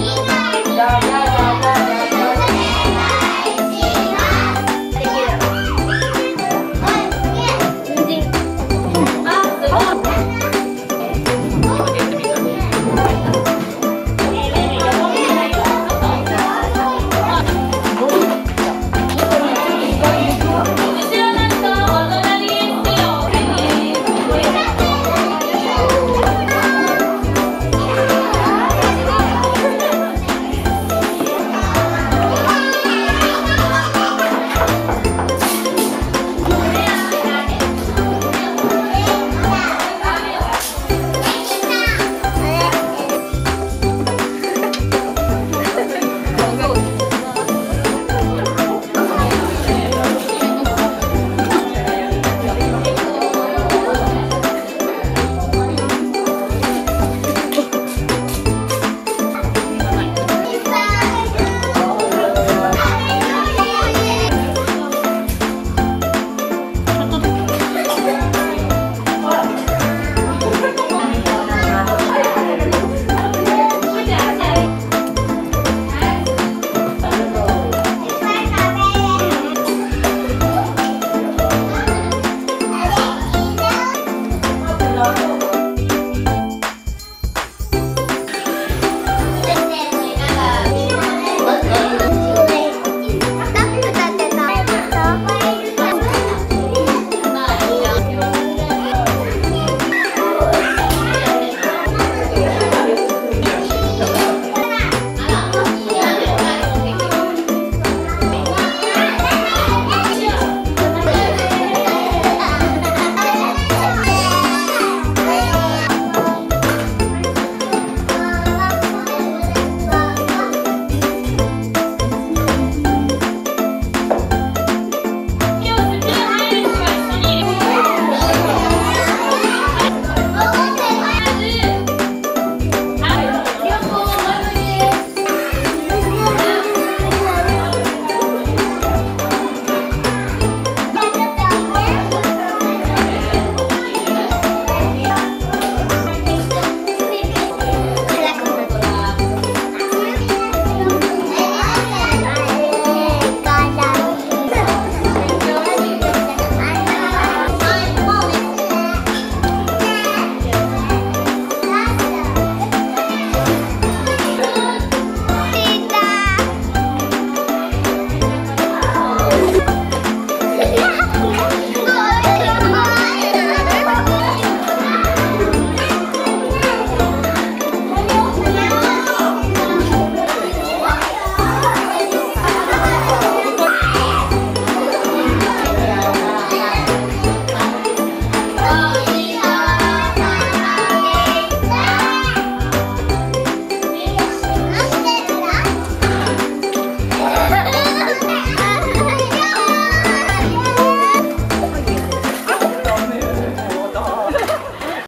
Bye.